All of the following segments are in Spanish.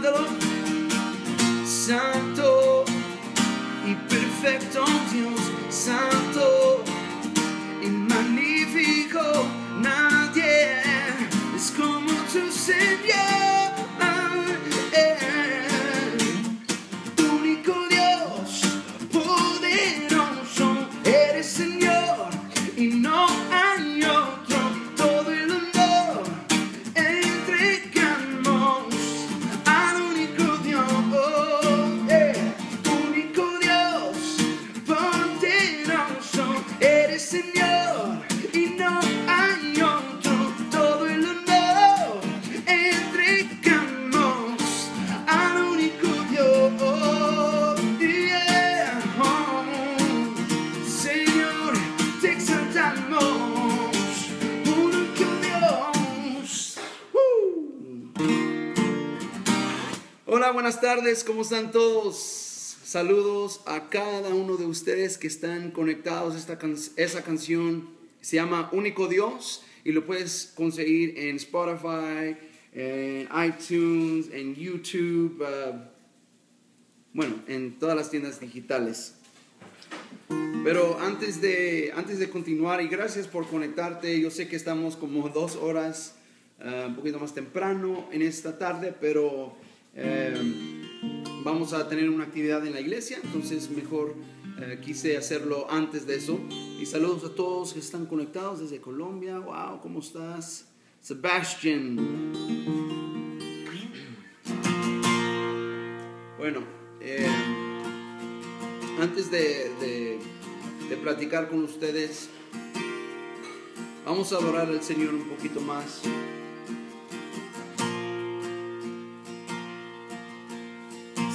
lo ¿cómo están todos? Saludos a cada uno de ustedes que están conectados. Esta esa canción se llama Único Dios y lo puedes conseguir en Spotify, en iTunes, en YouTube, uh, bueno, en todas las tiendas digitales. Pero antes de, antes de continuar, y gracias por conectarte, yo sé que estamos como dos horas, eh, un poquito más temprano en esta tarde, pero eh, vamos a tener una actividad en la iglesia, entonces mejor eh, quise hacerlo antes de eso. Y saludos a todos que están conectados desde Colombia, wow, ¿cómo estás? Sebastian. Bueno, eh, antes de, de- de platicar con ustedes, vamos a adorar al Señor un poquito más.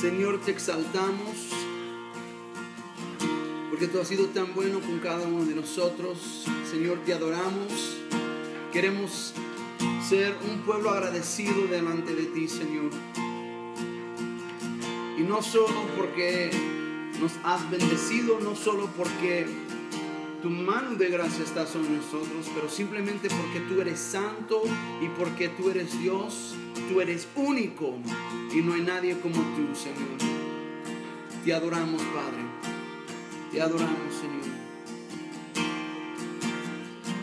Señor, te exaltamos porque tú has sido tan bueno con cada uno de nosotros. Señor, te adoramos. Queremos ser un pueblo agradecido delante de ti, Señor. Y no solo porque nos has bendecido, no solo porque tu mano de gracia está sobre nosotros, pero simplemente porque tú eres santo y porque tú eres Dios, tú eres único y no hay nadie como tú, Señor. Te adoramos, Padre. Te adoramos, Señor.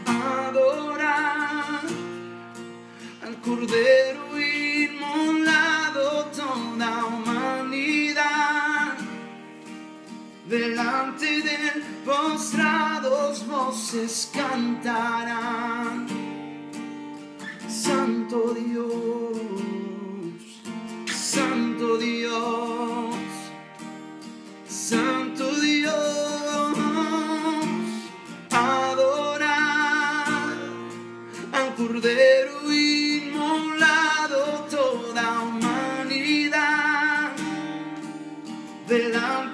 Adorar al Cordero inmolado Delante de él postrados voces cantarán. Santo Dios, Santo Dios, Santo Dios, adorar al Cordero inmolado toda humanidad. Delante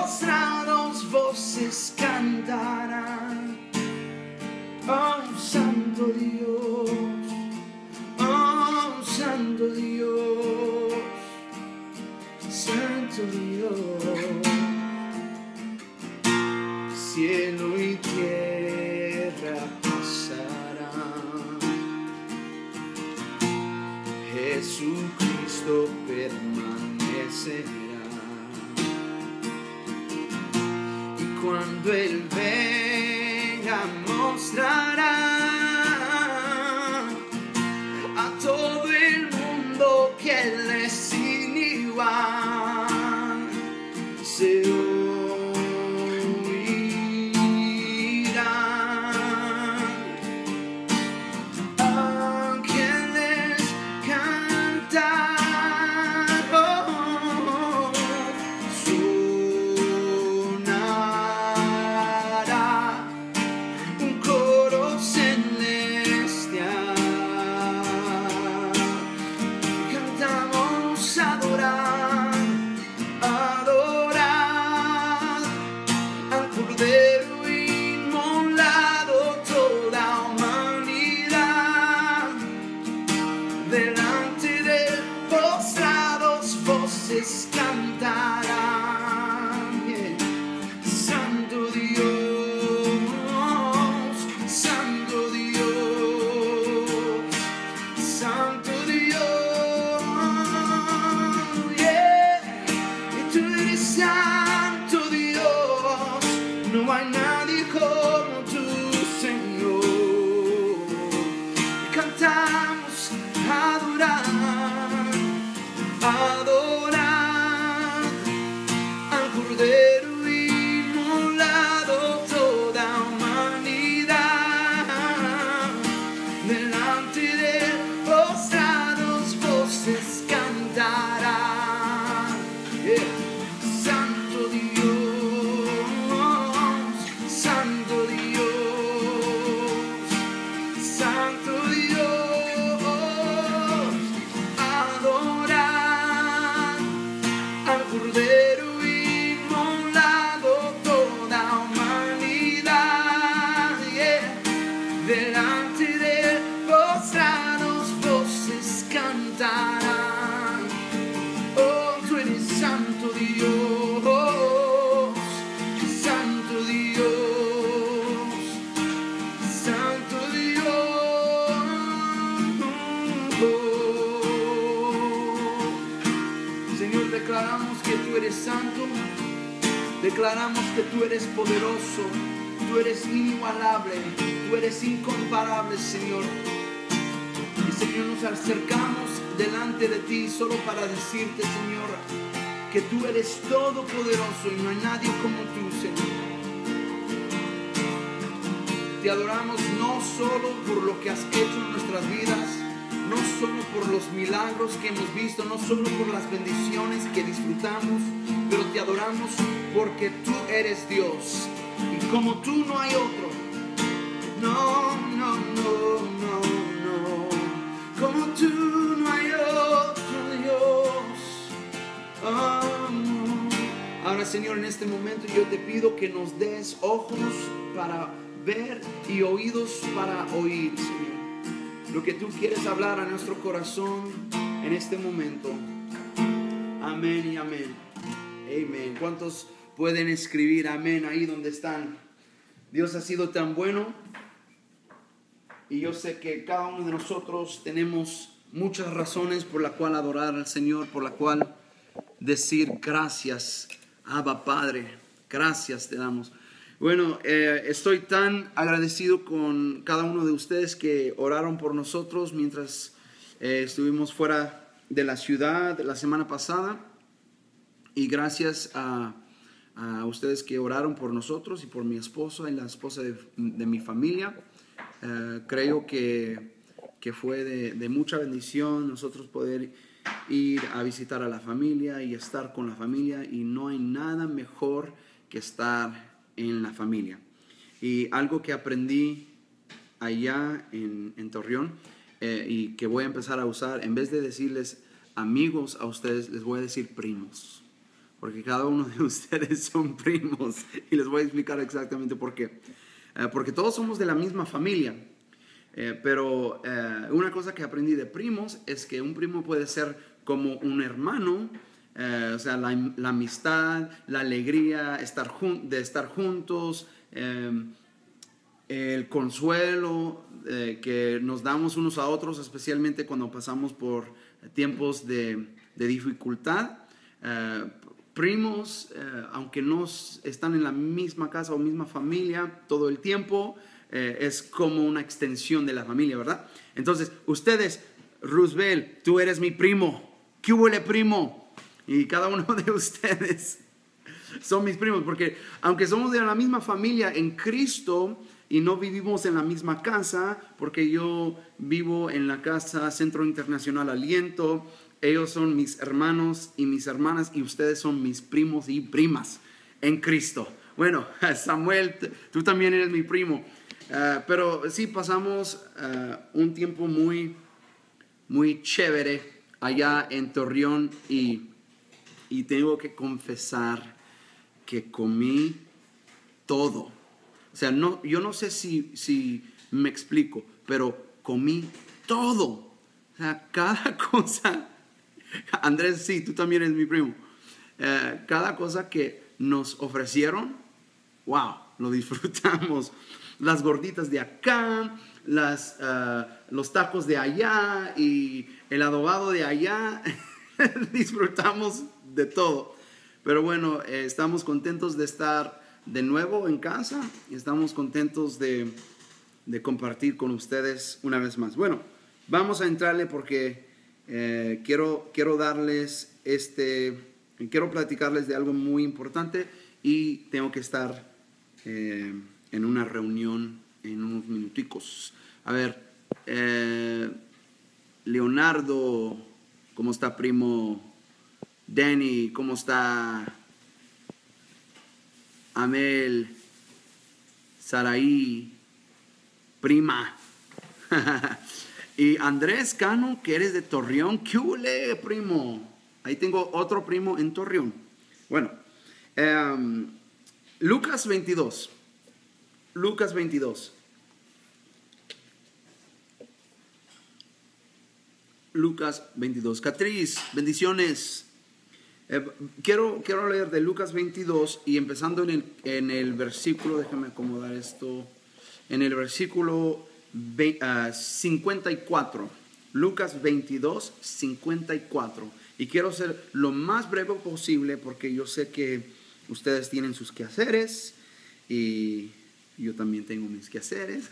postrados voces cantarán. Oh, Santo Dios, oh, Santo Dios, Santo Dios. Cielo y tierra pasarán. Jesucristo permanecerá. Cuando Él venga a sky. Santo Dios, santo Dios, santo Dios. Señor, declaramos que tú eres santo, declaramos que tú eres poderoso, tú eres inigualable, tú eres incomparable, Señor. Y Señor, nos acercamos delante de ti solo para decirte, Señor, que tú eres todopoderoso y no hay nadie como tú, Señor. Te adoramos no solo por lo que has hecho en nuestras vidas, no solo por los milagros que hemos visto, no solo por las bendiciones que disfrutamos, pero te adoramos porque tú eres Dios y como tú no hay otro. Señor, en este momento yo te pido que nos des ojos para ver y oídos para oír, Señor. Lo que tú quieres hablar a nuestro corazón en este momento. Amén y amén. Amén. ¿Cuántos pueden escribir amén ahí donde están? Dios ha sido tan bueno y yo sé que cada uno de nosotros tenemos muchas razones por la cual adorar al Señor, por la cual decir gracias, Abba Padre, gracias te damos. Bueno, eh, estoy tan agradecido con cada uno de ustedes que oraron por nosotros mientras eh, estuvimos fuera de la ciudad la semana pasada. Y gracias a, ustedes que oraron por nosotros y por mi esposa y la esposa de, de mi familia. Eh, creo que, que fue de, de mucha bendición nosotros poder ir a visitar a la familia y estar con la familia. Y no hay nada mejor que estar en la familia. Y algo que aprendí allá en, Torreón eh, y que voy a empezar a usar, en vez de decirles amigos a ustedes, les voy a decir primos. Porque cada uno de ustedes son primos. Y les voy a explicar exactamente por qué. Eh, porque todos somos de la misma familia. Eh, pero eh, una cosa que aprendí de primos es que un primo puede ser como un hermano, eh, o sea, la, la amistad, la alegría estar jun- de estar juntos, eh, el consuelo eh, que nos damos unos a otros, especialmente cuando pasamos por tiempos de, de dificultad. Eh, primos, eh, aunque no están en la misma casa o misma familia todo el tiempo, eh, es como una extensión de la familia, ¿verdad? Entonces, ustedes, Roosevelt, tú eres mi primo. ¿Qué huele primo? Y cada uno de ustedes son mis primos, porque aunque somos de la misma familia en Cristo y no vivimos en la misma casa, porque yo vivo en la casa Centro Internacional Aliento, ellos son mis hermanos y mis hermanas y ustedes son mis primos y primas en Cristo. Bueno, Samuel, tú también eres mi primo, Ah, pero sí pasamos ah, un tiempo muy, muy chévere allá en Torreón y y tengo que confesar que comí todo. O sea, no, yo no sé si, si me explico, pero comí todo. O sea, cada cosa, Andrés, sí, tú también eres mi primo. Eh, cada cosa que nos ofrecieron, wow, lo disfrutamos. Las gorditas de acá, las, ah, los tacos de allá y el adobado de allá. disfrutamos de todo. Pero bueno, eh, estamos contentos de estar de nuevo en casa y estamos contentos de, de, compartir con ustedes una vez más. Bueno, vamos a entrarle porque eh, quiero, quiero darles este, quiero platicarles de algo muy importante y tengo que estar eh, en una reunión en unos minuticos. A ver, Leonardo, ¿cómo está primo? Danny, ¿cómo está? Amel, Saraí, prima. y Andrés Cano, que eres de Torreón, ¿qué primo? Ahí tengo otro primo en Torreón. Bueno, em, Lucas 22. Lucas 22. Lucas 22. Catriz, bendiciones. Eh, quiero, quiero leer de Lucas 22 y empezando en el, en el versículo, déjame acomodar esto, en el versículo 54. Ah, Lucas 22, 54. Y quiero ser lo más breve posible porque yo sé que ustedes tienen sus quehaceres y yo también tengo mis quehaceres.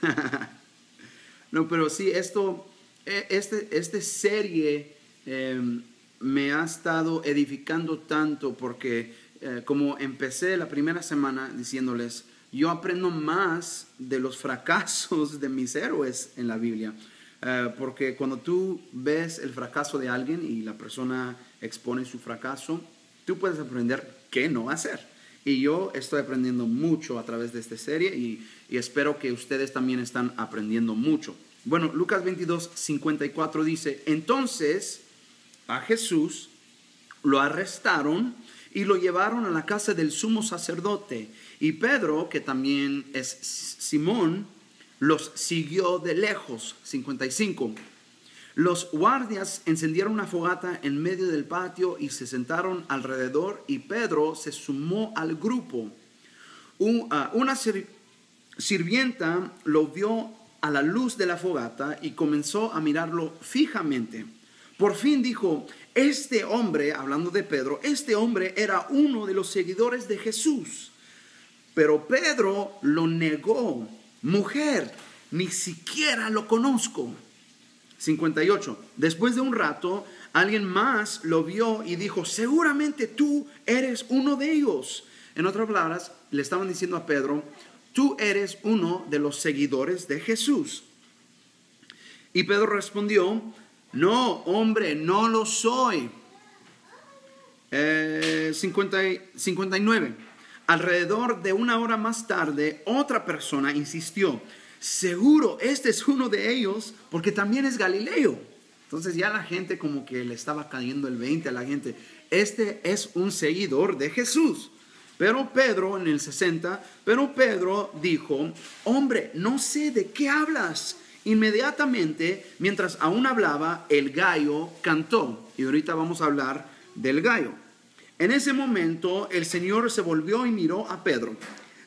no, pero sí, esto, e, este, esta serie... Em, me ha estado edificando tanto porque eh, como empecé la primera semana diciéndoles, yo aprendo más de los fracasos de mis héroes en la Biblia. Eh, porque cuando tú ves el fracaso de alguien y la persona expone su fracaso, tú puedes aprender qué no hacer. Y yo estoy aprendiendo mucho a través de esta serie y, espero que ustedes también están aprendiendo mucho. Bueno, Lucas 22, 54 dice, entonces a Jesús, lo arrestaron y lo llevaron a la casa del sumo sacerdote. Y Pedro, que también es Simón, los siguió de lejos. 55. Los guardias encendieron una fogata en medio del patio y se sentaron alrededor y Pedro se sumó al grupo. Ah, una sirvienta lo vio a la luz de la fogata y comenzó a mirarlo fijamente. Por fin dijo, este hombre, hablando de Pedro, este hombre era uno de los seguidores de Jesús. Pero Pedro lo negó. Mujer, ni siquiera lo conozco. 58. Después de un rato, alguien más lo vio y dijo, seguramente tú eres uno de ellos. En otras palabras, le estaban diciendo a Pedro, tú eres uno de los seguidores de Jesús. Y Pedro respondió, no, hombre, no lo soy. 59. Eh, Alrededor de una hora más tarde, otra persona insistió, seguro, este es uno de ellos, porque también es Galileo. Entonces ya la gente como que le estaba cayendo el 20 a la gente. Este es un seguidor de Jesús. Pero Pedro en el 60, pero Pedro dijo, hombre, no sé de qué hablas. Inmediatamente, mientras aún hablaba, el gallo cantó. Y ahorita vamos a hablar del gallo. En ese momento, el Señor se volvió y miró a Pedro.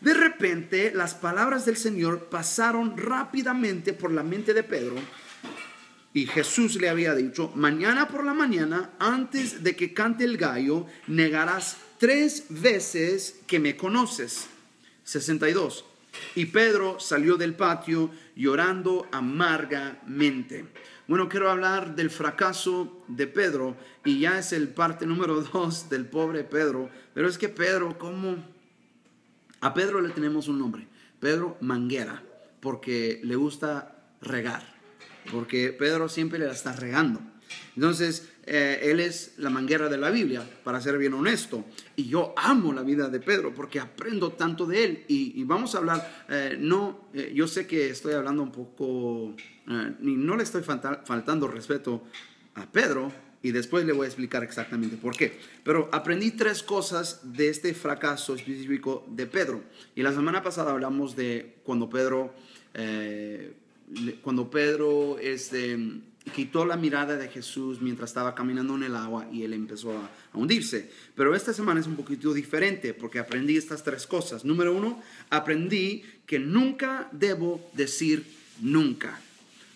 De repente, las palabras del Señor pasaron rápidamente por la mente de Pedro. Y Jesús le había dicho, mañana por la mañana, antes de que cante el gallo, negarás tres veces que me conoces. 62. Y Pedro salió del patio llorando amargamente. Bueno, quiero hablar del fracaso de Pedro y ya es el parte número dos del pobre Pedro. Pero es que Pedro, ¿cómo? A Pedro le tenemos un nombre, Pedro Manguera, porque le gusta regar, porque Pedro siempre le está regando. Entonces, eh, él es la manguera de la Biblia, para ser bien honesto. Y yo amo la vida de Pedro porque aprendo tanto de él. Y, vamos a hablar, eh, no, eh, yo sé que estoy hablando un poco, y no le estoy faltando respeto a Pedro, y después le voy a explicar exactamente por qué. Pero aprendí tres cosas de este fracaso específico de Pedro. Y la semana pasada hablamos de cuando Pedro, cuando Pedro este, quitó la mirada de Jesús mientras estaba caminando en el agua y él empezó a, hundirse. Pero esta semana es un poquito diferente porque aprendí estas tres cosas. Número uno, aprendí que nunca debo decir nunca.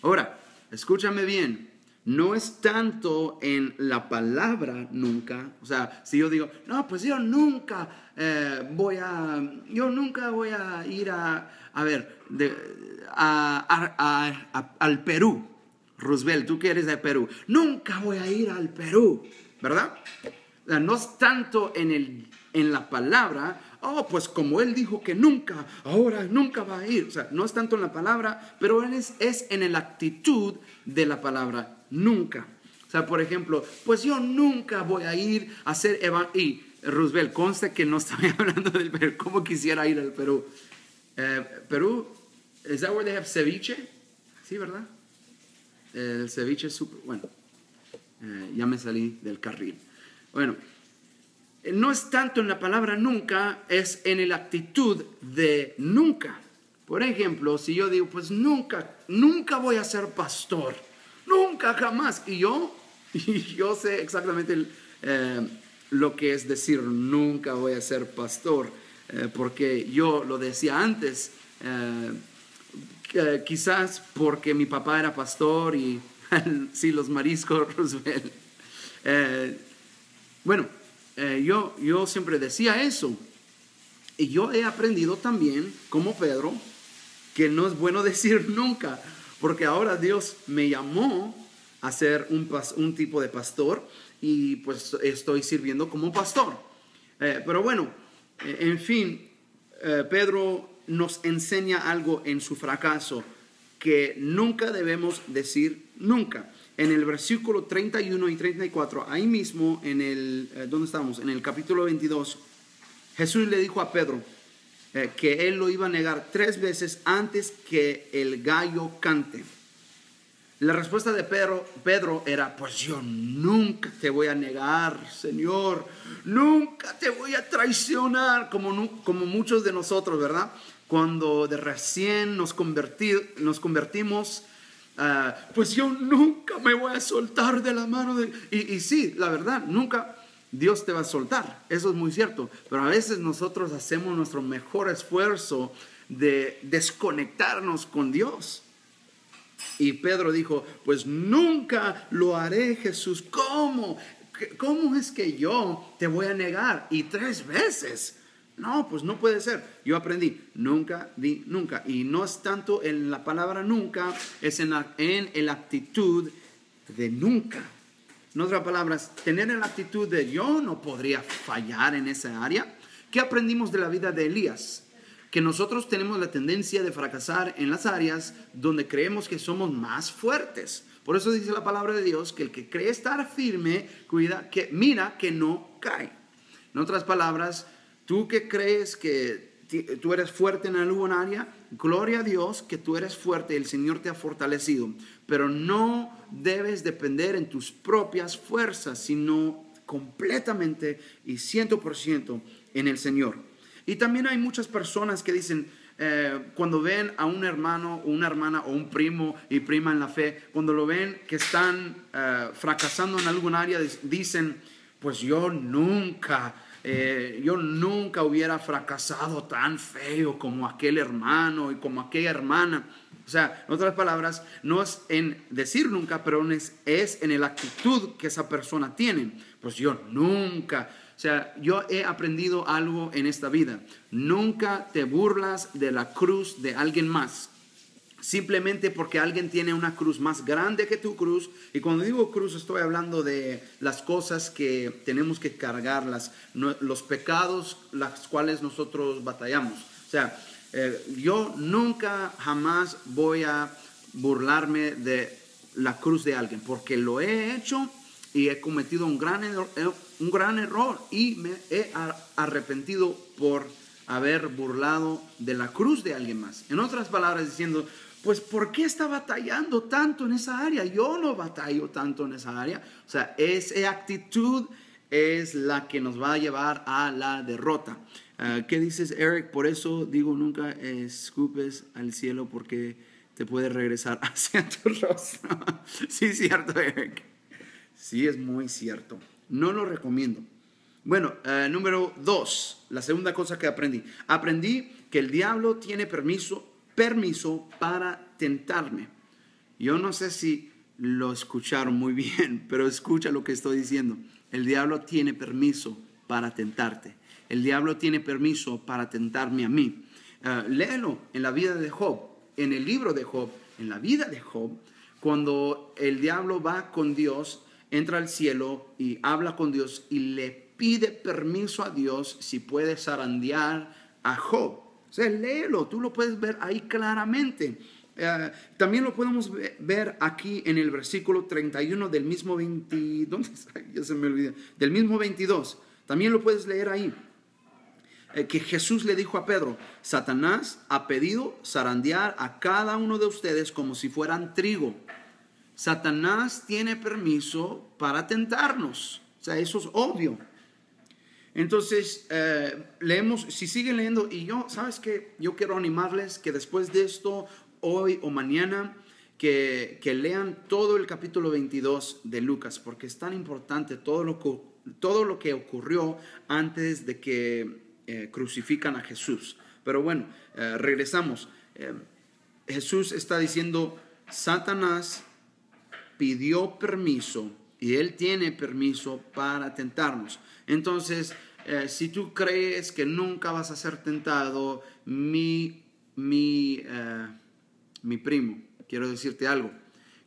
Ahora, escúchame bien, no es tanto en la palabra nunca. O sea, si yo digo, no, pues yo nunca eh, voy a, yo nunca voy a ir a, a ver, al Perú. Roosevelt, tú que eres de Perú, nunca voy a ir al Perú, ¿verdad? no es tanto en, el, en la palabra, oh, pues como él dijo que nunca, ahora nunca va a ir. O sea, no es tanto en la palabra, pero es, es en la actitud de la palabra, nunca. O sea, por ejemplo, pues yo nunca voy a ir a hacer y Roosevelt, consta que no estaba hablando del Perú, cómo quisiera ir al Perú. Eh, Perú, ¿es that where they have ceviche? Sí, ¿verdad? El ceviche es súper, bueno, eh, ya me salí del carril. Bueno, no es tanto en la palabra nunca, es en la actitud de nunca. Por ejemplo, si yo digo, pues nunca, nunca voy a ser pastor, nunca, jamás. Y yo, y yo sé exactamente eh, lo que es decir, nunca voy a ser pastor, eh, porque yo lo decía antes, eh, quizás porque mi papá era pastor y sí, los mariscos, Roosevelt. bueno, eh, yo, yo siempre decía eso. Y yo he aprendido también, como Pedro, que no es bueno decir nunca, porque ahora Dios me llamó a ser un, un tipo de pastor y pues estoy sirviendo como pastor. Eh, pero bueno, eh, en fin, Pedro nos enseña algo en su fracaso que nunca debemos decir nunca en el versículo 31 y 34, ahí mismo en el, eh, ¿dónde estamos? En el capítulo 22, Jesús le dijo a Pedro eh, que él lo iba a negar tres veces antes que el gallo cante. La respuesta de Pedro, era, pues yo nunca te voy a negar, Señor, nunca te voy a traicionar, como, como muchos de nosotros, ¿verdad? Cuando de recién nos, nos convertimos, Ah, pues yo nunca me voy a soltar de la mano de... Y, y sí, la verdad, nunca Dios te va a soltar, eso es muy cierto, pero a veces nosotros hacemos nuestro mejor esfuerzo de desconectarnos con Dios. Y Pedro dijo, pues nunca lo haré Jesús. ¿Cómo? ¿Cómo es que yo te voy a negar? Y tres veces. No, pues no puede ser. Yo aprendí, nunca di nunca. Y no es tanto en la palabra nunca, es en la, en la actitud de nunca. En otras palabras, tener la actitud de yo no podría fallar en esa área. ¿Qué aprendimos de la vida de Elías? Que nosotros tenemos la tendencia de fracasar en las áreas donde creemos que somos más fuertes. Por eso dice la palabra de Dios que el que cree estar firme, cuida, que mira que no cae. En otras palabras, Tú que crees que tú eres fuerte en alguna área, gloria a Dios que tú eres fuerte, el Señor te ha fortalecido, pero no debes depender en tus propias fuerzas, sino completamente y 100% en el Señor. Y también hay muchas personas que dicen, eh, cuando ven a un hermano o una hermana o un primo y prima en la fe, cuando lo ven que están eh, fracasando en algún área, dicen, pues yo nunca eh, yo nunca hubiera fracasado tan feo como aquel hermano y como aquella hermana. O sea, en otras palabras, no es en decir nunca, pero es, es en la actitud que esa persona tiene. Pues yo nunca, o sea, yo he aprendido algo en esta vida. Nunca te burlas de la cruz de alguien más simplemente porque alguien tiene una cruz más grande que tu cruz. Y cuando digo cruz estoy hablando de las cosas que tenemos que cargar, los pecados las cuales nosotros batallamos. O sea, eh, yo nunca jamás voy a burlarme de la cruz de alguien porque lo he hecho y he cometido un gran, eh, un gran error y me he arrepentido por haber burlado de la cruz de alguien más. En otras palabras, diciendo, pues ¿por qué está batallando tanto en esa área? Yo no batallo tanto en esa área. O sea, esa actitud es la que nos va a llevar a la derrota. Ah, ¿Qué dices, Eric? Por eso digo, nunca escupes al cielo porque te puede regresar hacia tu rostro. sí, cierto, Eric. Sí, es muy cierto. No lo recomiendo. Bueno, ah, número dos, la segunda cosa que aprendí. Aprendí que el diablo tiene permiso permiso para tentarme. Yo no sé si lo escucharon muy bien, pero escucha lo que estoy diciendo. El diablo tiene permiso para tentarte. El diablo tiene permiso para tentarme a mí. Eh, léelo en la vida de Job, en el libro de Job, en la vida de Job, cuando el diablo va con Dios, entra al cielo y habla con Dios y le pide permiso a Dios si puede zarandear a Job. Léelo, tú lo puedes ver ahí claramente. Eh, también lo podemos ver aquí en el versículo 31 del mismo 20, ¿dónde está? Ya se me olvidó, del mismo 22. También lo puedes leer ahí. Eh, que Jesús le dijo a Pedro, Satanás ha pedido zarandear a cada uno de ustedes como si fueran trigo. Satanás tiene permiso para tentarnos. O sea, eso es obvio. Entonces, eh, leemos, si siguen leyendo, y yo, ¿sabes qué? Yo quiero animarles que después de esto, hoy o mañana, que, lean todo el capítulo 22 de Lucas, porque es tan importante todo lo que, todo lo que ocurrió antes de que eh, crucifican a Jesús. Pero bueno, eh, regresamos. Jesús está diciendo, Satanás pidió permiso y él tiene permiso para tentarnos. Entonces, eh, si tú crees que nunca vas a ser tentado, mi, mi, eh, mi primo, quiero decirte algo,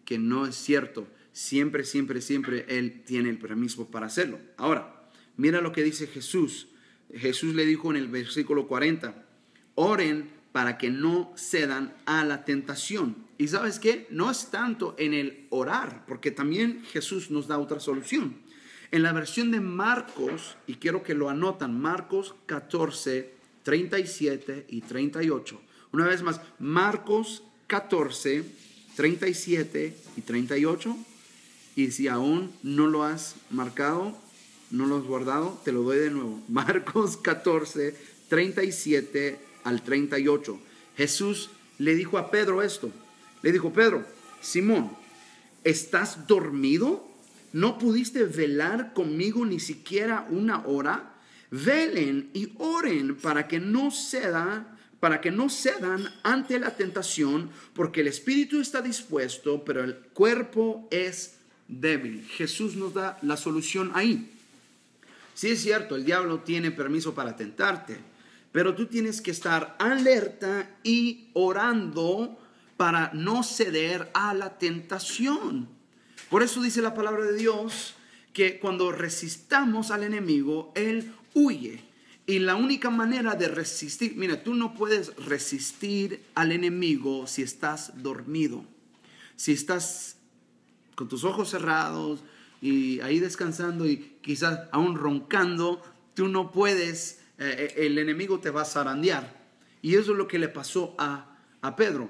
que no es cierto. Siempre, siempre, siempre Él tiene el permiso para hacerlo. Ahora, mira lo que dice Jesús. Jesús le dijo en el versículo 40, oren para que no cedan a la tentación. Y sabes qué? No es tanto en el orar, porque también Jesús nos da otra solución. En la versión de Marcos, y quiero que lo anotan, Marcos 14, 37 y 38. Una vez más, Marcos 14, 37 y 38. Y si aún no lo has marcado, no lo has guardado, te lo doy de nuevo. Marcos 14, 37 al 38. Jesús le dijo a Pedro esto. Le dijo, Pedro, Simón, ¿estás dormido? ¿No pudiste velar conmigo ni siquiera una hora? Velen y oren para que no cedan, para que no cedan ante la tentación, porque el espíritu está dispuesto, pero el cuerpo es débil. Jesús nos da la solución ahí. Sí es cierto, el diablo tiene permiso para tentarte, pero tú tienes que estar alerta y orando para no ceder a la tentación. Por eso dice la palabra de Dios que cuando resistamos al enemigo, él huye. Y la única manera de resistir, mira, tú no puedes resistir al enemigo si estás dormido. Si estás con tus ojos cerrados y ahí descansando y quizás aún roncando, tú no puedes, eh, eh, el enemigo te va a zarandear. Y eso es lo que le pasó a, a Pedro.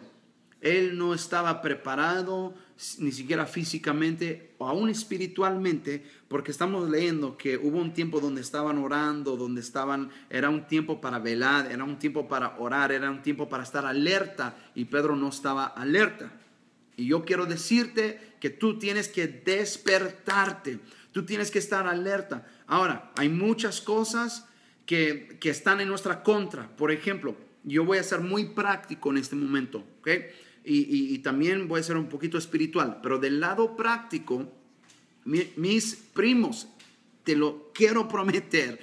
Él no estaba preparado ni siquiera físicamente o aún espiritualmente, porque estamos leyendo que hubo un tiempo donde estaban orando, donde estaban, era un tiempo para velar, era un tiempo para orar, era un tiempo para estar alerta y Pedro no estaba alerta. Y yo quiero decirte que tú tienes que despertarte, tú tienes que estar alerta. Ahora, hay muchas cosas que, que están en nuestra contra. Por ejemplo, yo voy a ser muy práctico en este momento, ¿ok? Y, también voy a ser un poquito espiritual, pero del lado práctico, mis primos, te lo quiero prometer,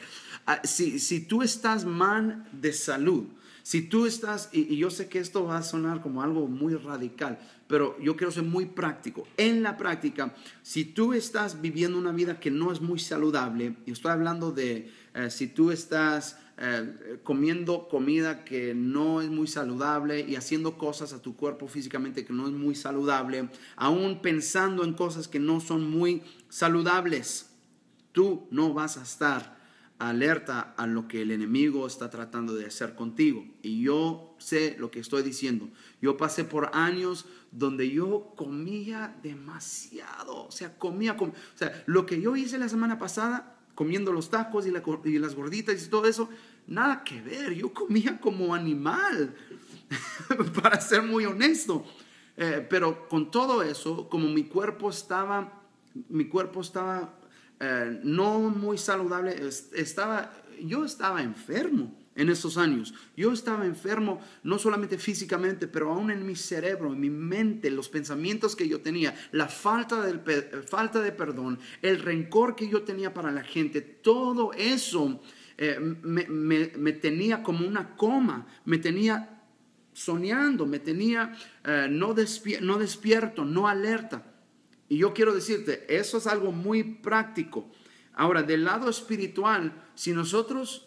ah, si, si tú estás mal de salud, si tú estás, y, yo sé que esto va a sonar como algo muy radical, pero yo quiero ser muy práctico. En la práctica, si tú estás viviendo una vida que no es muy saludable, y estoy hablando de eh, si tú estás eh, comiendo comida que no es muy saludable y haciendo cosas a tu cuerpo físicamente que no es muy saludable, aún pensando en cosas que no son muy saludables, tú no vas a estar alerta a lo que el enemigo está tratando de hacer contigo. Y yo sé lo que estoy diciendo. Yo pasé por años donde yo comía demasiado, o sea, comía, o sea, lo que yo hice la semana pasada comiendo los tacos y, las gorditas y todo eso, nada que ver, yo comía como animal, para ser muy honesto. Eh, pero con todo eso, como mi cuerpo estaba, mi cuerpo estaba eh, no muy saludable, estaba, yo estaba enfermo, en estos años. Yo estaba enfermo, no solamente físicamente, pero aún en mi cerebro, en mi mente, los pensamientos que yo tenía, la falta, del, falta de perdón, el rencor que yo tenía para la gente, todo eso eh, me, tenía como una coma, me tenía soñando, me tenía eh, no, no despierto, no alerta. Y yo quiero decirte, eso es algo muy práctico. Ahora, del lado espiritual, si nosotros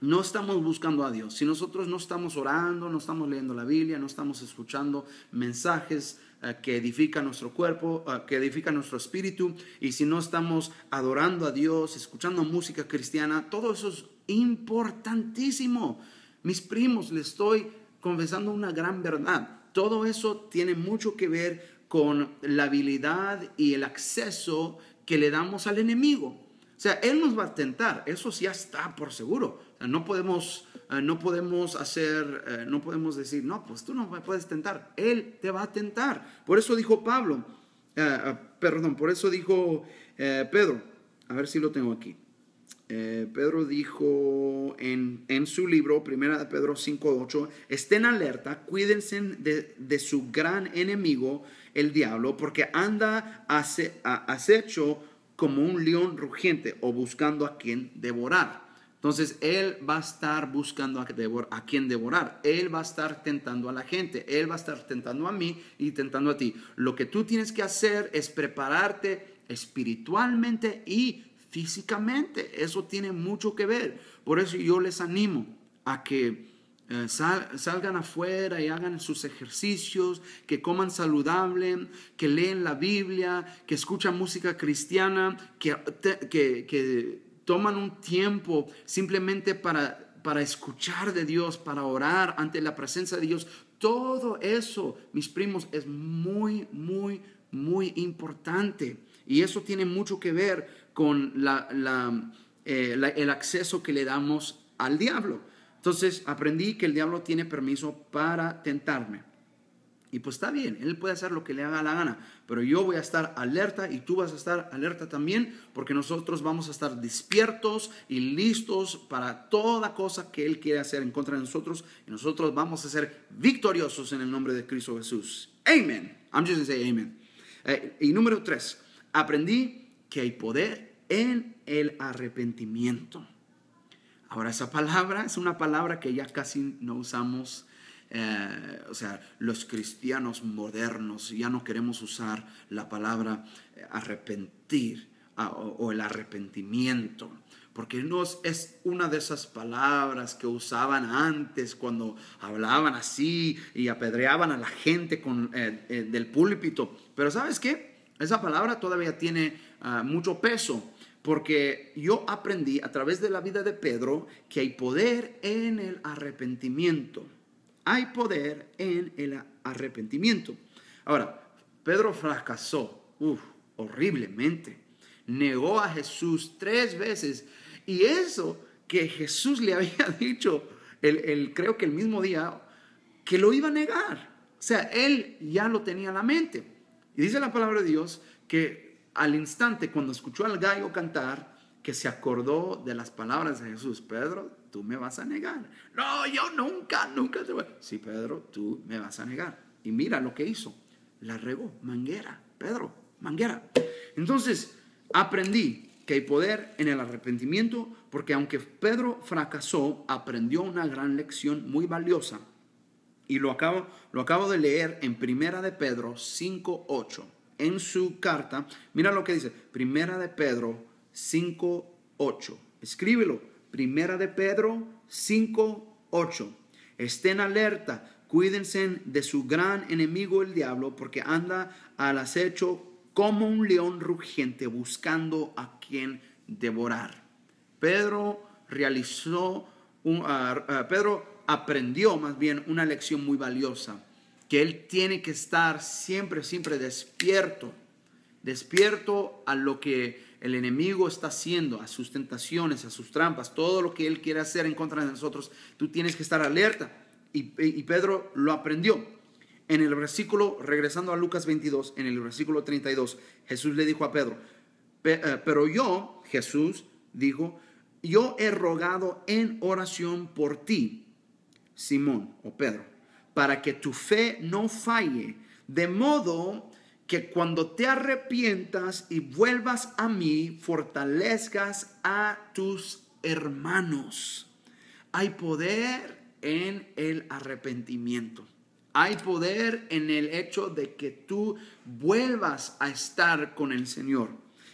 no estamos buscando a Dios, si nosotros no estamos orando, no estamos leyendo la Biblia, no estamos escuchando mensajes eh, que edifican nuestro cuerpo, eh, que edifican nuestro espíritu, y si no estamos adorando a Dios, escuchando música cristiana, todo eso es importantísimo. Mis primos, les estoy confesando una gran verdad. Todo eso tiene mucho que ver con la habilidad y el acceso que le damos al enemigo. O sea, Él nos va a tentar, eso ya está por seguro. No, podemos, eh, no podemos hacer, eh, no podemos decir, no, pues tú no me puedes tentar. Él te va a tentar. Por eso dijo Pablo, eh, perdón, por eso dijo Pedro, a ver si lo tengo aquí. Pedro dijo en, en, su libro, primera de Pedro 5.8, estén alerta, cuídense de, de, su gran enemigo, el diablo, porque anda acecho como un león rugiente o buscando a quien devorar. Entonces Él va a estar buscando a, a quien devorar. Él va a estar tentando a la gente. Él va a estar tentando a mí y tentando a ti. Lo que tú tienes que hacer es prepararte espiritualmente y físicamente. Eso tiene mucho que ver. Por eso yo les animo a que eh, salgan afuera y hagan sus ejercicios, que coman saludable, que leen la Biblia, que escuchan música cristiana, que, que, toman un tiempo simplemente para, para escuchar de Dios, para orar ante la presencia de Dios. Todo eso, mis primos, es muy, muy, muy importante. Y eso tiene mucho que ver con eh, el acceso que le damos al diablo. Entonces aprendí que el diablo tiene permiso para tentarme. Y pues está bien, él puede hacer lo que le haga la gana, pero yo voy a estar alerta y tú vas a estar alerta también, porque nosotros vamos a estar despiertos y listos para toda cosa que él quiere hacer en contra de nosotros, y nosotros vamos a ser victoriosos en el nombre de Cristo Jesús. Amen. I'm just going to say amen. Eh, y número tres, aprendí que hay poder en el arrepentimiento. Ahora, esa palabra es una palabra que ya casi no usamos, eh, o sea, los cristianos modernos ya no queremos usar la palabra eh, arrepentir o, el arrepentimiento, porque no es una de esas palabras que usaban antes cuando hablaban así y apedreaban a la gente con, eh, del púlpito. Pero ¿sabes qué? Esa palabra todavía tiene ah, mucho peso porque yo aprendí a través de la vida de Pedro que hay poder en el arrepentimiento. Hay poder en el arrepentimiento. Ahora, Pedro fracasó, horriblemente. Negó a Jesús tres veces. Y eso que Jesús le había dicho, el, creo que el mismo día, que lo iba a negar. O sea, él ya lo tenía en la mente. Y dice la palabra de Dios que al instante cuando escuchó al gallo cantar, que se acordó de las palabras de Jesús, Pedro, tú me vas a negar. No, yo nunca, nunca te voy. Sí, Pedro, tú me vas a negar. Y mira lo que hizo. La regó, manguera, Pedro, manguera. Entonces, aprendí que hay poder en el arrepentimiento, porque aunque Pedro fracasó, aprendió una gran lección muy valiosa. Y lo acabo, lo acabo de leer en Primera de Pedro 5.8 en su carta, mira lo que dice, Primera de Pedro 5.8. Escríbelo, Primera de Pedro 5.8. Estén alerta, cuídense de su gran enemigo el diablo, porque anda al acecho como un león rugiente buscando a quien devorar. Pedro realizó, un, ah, ah, Pedro aprendió más bien una lección muy valiosa que él tiene que estar siempre, siempre despierto, despierto a lo que el enemigo está haciendo, a sus tentaciones, a sus trampas, todo lo que él quiere hacer en contra de nosotros, tú tienes que estar alerta. Y, Pedro lo aprendió. En el versículo, regresando a Lucas 22, en el versículo 32, Jesús le dijo a Pedro, eh, pero yo, Jesús, dijo, yo he rogado en oración por ti, Simón o Pedro, para que tu fe no falle, de modo que cuando te arrepientas y vuelvas a mí, fortalezcas a tus hermanos. Hay poder en el arrepentimiento. Hay poder en el hecho de que tú vuelvas a estar con el Señor.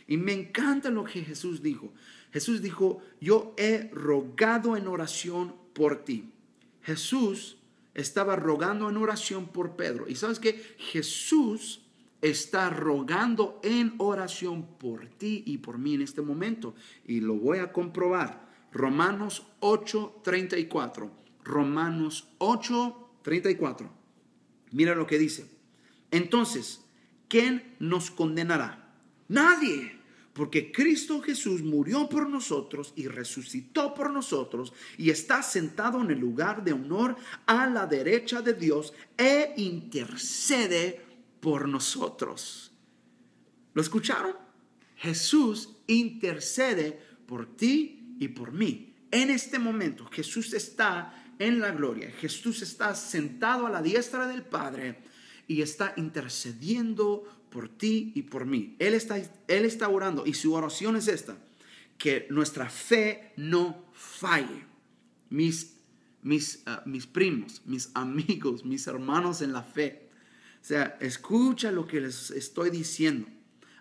Y me encanta lo que Jesús dijo. Jesús dijo, yo he rogado en oración por ti. Jesús estaba rogando en oración por Pedro. Y sabes que Jesús está rogando en oración por ti y por mí en este momento. Y lo voy a comprobar. Romanos 8:34. Romanos 8:34. Mira lo que dice. Entonces, ¿quién nos condenará? Nadie. Porque Cristo Jesús murió por nosotros y resucitó por nosotros y está sentado en el lugar de honor a la derecha de Dios e intercede por nosotros. ¿Lo escucharon? Jesús intercede por ti y por mí. En este momento Jesús está en la gloria. Jesús está sentado a la diestra del Padre y está intercediendo por ti y por mí. Él está, él está orando y su oración es esta, que nuestra fe no falle. Mis, mis, ah, mis primos, mis amigos, mis hermanos en la fe, o sea, escucha lo que les estoy diciendo.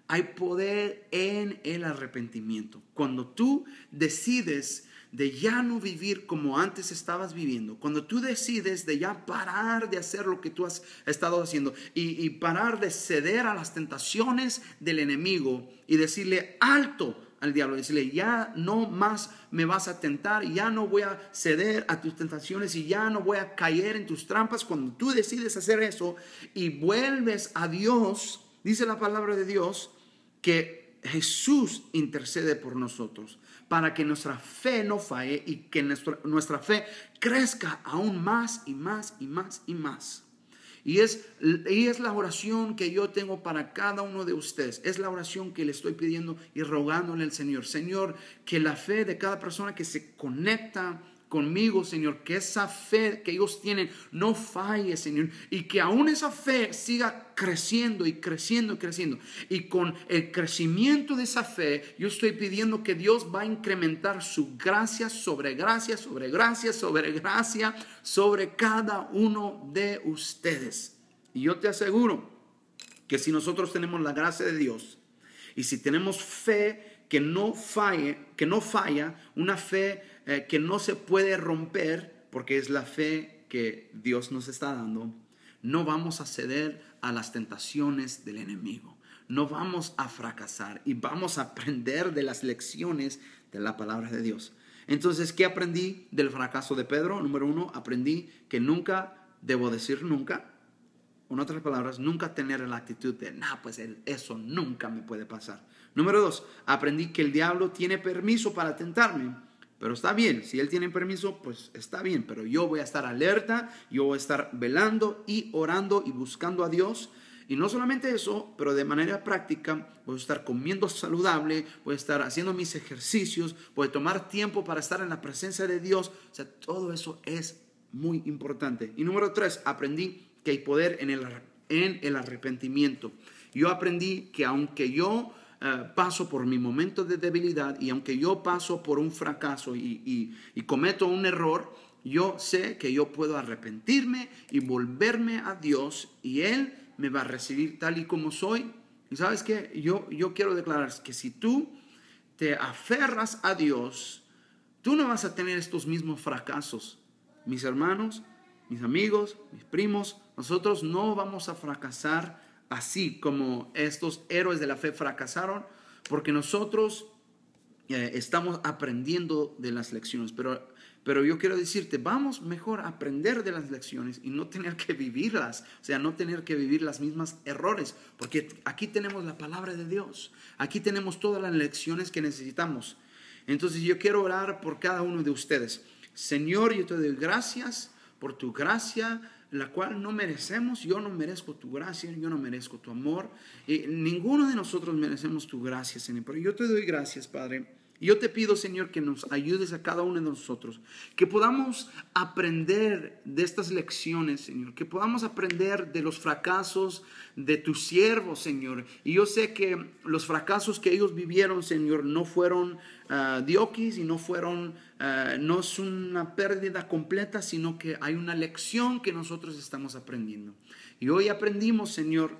Hay poder en el arrepentimiento. Cuando tú decides de ya no vivir como antes estabas viviendo, cuando tú decides de ya parar de hacer lo que tú has estado haciendo y, y, parar de ceder a las tentaciones del enemigo y decirle alto al diablo, decirle, ya no más me vas a tentar, ya no voy a ceder a tus tentaciones y ya no voy a caer en tus trampas. Cuando tú decides hacer eso y vuelves a Dios, dice la palabra de Dios, que Jesús intercede por nosotros para que nuestra fe no falle y que nuestra, nuestra fe crezca aún más y más y más y más. Y es, y es la oración que yo tengo para cada uno de ustedes. Es la oración que le estoy pidiendo y rogándole al Señor. Señor, que la fe de cada persona que se conecta conmigo, Señor, que esa fe que ellos tienen no falle, Señor, y que aún esa fe siga creciendo y creciendo y creciendo. Y con el crecimiento de esa fe, yo estoy pidiendo que Dios va a incrementar su gracia sobre gracia, sobre gracia, sobre gracia, sobre cada uno de ustedes. Y yo te aseguro que si nosotros tenemos la gracia de Dios y si tenemos fe que no falle, que no falla, una fe eh, que no se puede romper porque es la fe que Dios nos está dando, no vamos a ceder a las tentaciones del enemigo. No vamos a fracasar y vamos a aprender de las lecciones de la palabra de Dios. Entonces, ¿qué aprendí del fracaso de Pedro? Número uno, aprendí que nunca debo decir nunca. En otras palabras, nunca tener la actitud de, no, pues eso nunca me puede pasar. Número dos, aprendí que el diablo tiene permiso para tentarme pero está bien, si él tiene permiso, pues está bien, pero yo voy a estar alerta, yo voy a estar velando y orando y buscando a Dios. Y no solamente eso, pero de manera práctica voy a estar comiendo saludable, voy a estar haciendo mis ejercicios, voy a tomar tiempo para estar en la presencia de Dios. O sea, todo eso es muy importante. Y número tres, aprendí que hay poder en el, en el arrepentimiento. Yo aprendí que aunque yo eh, paso por mi momento de debilidad y aunque yo paso por un fracaso y, y cometo un error, yo sé que yo puedo arrepentirme y volverme a Dios y Él me va a recibir tal y como soy. Y sabes que yo, yo quiero declarar que si tú te aferras a Dios, tú no vas a tener estos mismos fracasos. Mis hermanos, mis amigos, mis primos, nosotros no vamos a fracasar así como estos héroes de la fe fracasaron, porque nosotros eh, estamos aprendiendo de las lecciones. Pero, pero yo quiero decirte, vamos mejor a aprender de las lecciones y no tener que vivirlas, o sea, no tener que vivir las mismas errores, porque aquí tenemos la palabra de Dios, aquí tenemos todas las lecciones que necesitamos. Entonces yo quiero orar por cada uno de ustedes. Señor, yo te doy gracias por tu gracia la cual no merecemos. Yo no merezco tu gracia, yo no merezco tu amor. y ninguno de nosotros merecemos tu gracia, Señor. Pero yo te doy gracias, Padre, Y yo te pido, Señor, que nos ayudes a cada uno de nosotros, que podamos aprender de estas lecciones, Señor, que podamos aprender de los fracasos de tus siervos, Señor. Y yo sé que los fracasos que ellos vivieron, Señor, no fueron uh, y no fueron, ah, no es una pérdida completa, sino que hay una lección que nosotros estamos aprendiendo. Y hoy aprendimos, Señor,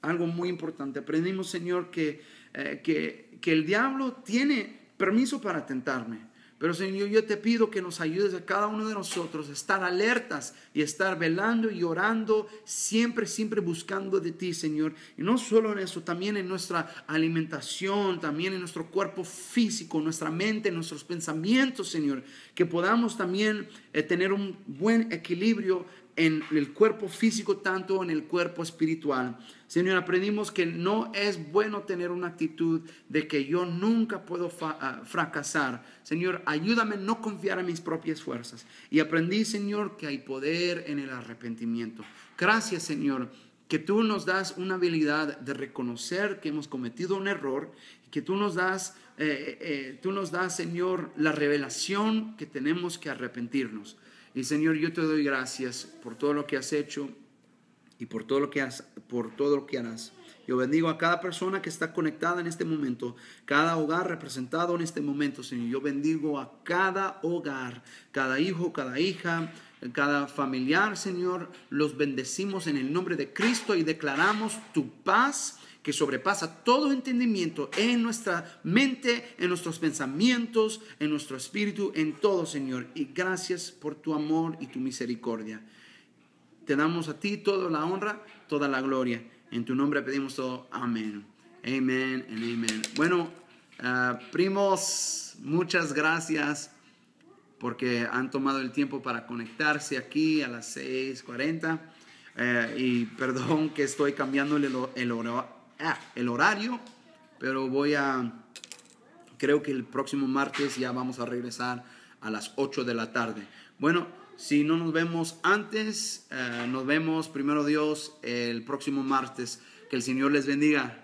algo muy importante. Aprendimos, Señor, que, eh, que, que el diablo tiene permiso para tentarme. Pero Señor, yo te pido que nos ayudes a cada uno de nosotros a estar alertas y estar velando y orando, siempre, siempre buscando de ti, Señor. Y no solo en eso, también en nuestra alimentación, también en nuestro cuerpo físico, nuestra mente, nuestros pensamientos, Señor. Que podamos también eh, tener un buen equilibrio en el cuerpo físico, tanto en el cuerpo espiritual. Señor, aprendimos que no es bueno tener una actitud de que yo nunca puedo ah, fracasar. Señor, ayúdame a no confiar en mis propias fuerzas. Y aprendí, Señor, que hay poder en el arrepentimiento. Gracias, Señor, que tú nos das una habilidad de reconocer que hemos cometido un error, que tú nos das, eh, eh, eh, tú nos das, Señor, la revelación que tenemos que arrepentirnos. Y Señor, yo te doy gracias por todo lo que has hecho y por todo lo que has, por todo lo que harás. Yo bendigo a cada persona que está conectada en este momento, cada hogar representado en este momento, Señor. Yo bendigo a cada hogar, cada hijo, cada hija, cada familiar, Señor. Los bendecimos en el nombre de Cristo y declaramos tu paz que sobrepasa todo entendimiento en nuestra mente, en nuestros pensamientos, en nuestro espíritu, en todo, Señor. Y gracias por tu amor y tu misericordia. Te damos a ti toda la honra, toda la gloria. En tu nombre pedimos todo. Amén. Amén amén. Bueno, ah, primos, muchas gracias porque han tomado el tiempo para conectarse aquí a las 6:40. Eh, y perdón que estoy cambiando el, el, ah, el horario, pero voy a, creo que el próximo martes ya vamos a regresar a las 8 de la tarde. Bueno, si no nos vemos antes, eh, nos vemos primero Dios el próximo martes. Que el Señor les bendiga.